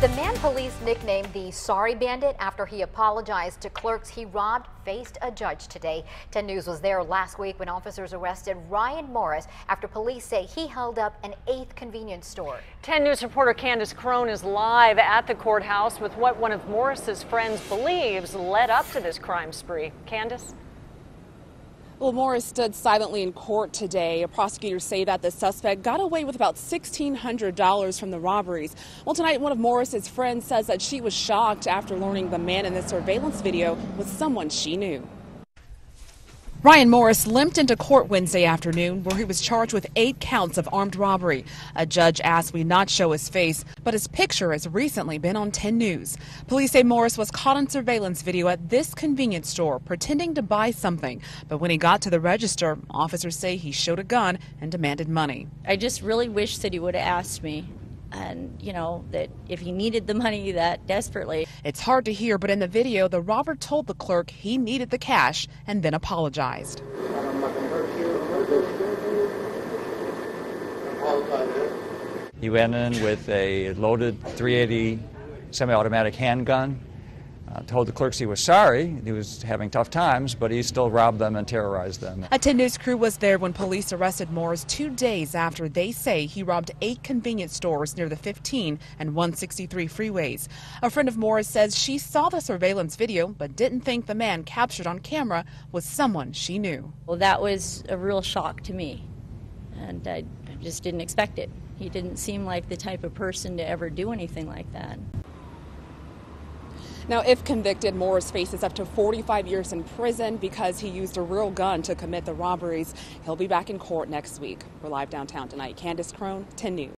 The man police nicknamed the Sorry Bandit after he apologized to clerks he robbed faced a judge today. 10 News was there last week when officers arrested Ryan Morris after police say he held up an eighth convenience store. 10 News reporter Candace Crone is live at the courthouse with what one of Morris's friends believes led up to this crime spree. Candace? Well, Morris stood silently in court today. Prosecutors say that the suspect got away with about $1,600 from the robberies. Well, tonight, one of Morris's friends says that she was shocked after learning the man in the surveillance video was someone she knew. Ryan Morris limped into court Wednesday afternoon where he was charged with eight counts of armed robbery. A judge asked we not show his face, but his picture has recently been on 10 News. Police say Morris was caught on surveillance video at this convenience store pretending to buy something. But when he got to the register, officers say he showed a gun and demanded money. I just really wish that he would have asked me and you know that if he needed the money that desperately. It's hard to hear, but in the video, the robber told the clerk he needed the cash and then apologized. He went in with a loaded 380 semi-automatic handgun uh, told the clerks he was sorry, he was having tough times, but he still robbed them and terrorized them. A 10 News crew was there when police arrested Morris two days after they say he robbed eight convenience stores near the 15 and 163 freeways. A friend of Morris says she saw the surveillance video but didn't think the man captured on camera was someone she knew. Well, that was a real shock to me, and I just didn't expect it. He didn't seem like the type of person to ever do anything like that. Now, if convicted, Morris faces up to 45 years in prison because he used a real gun to commit the robberies. He'll be back in court next week. We're live downtown tonight. Candace Crone, 10 News.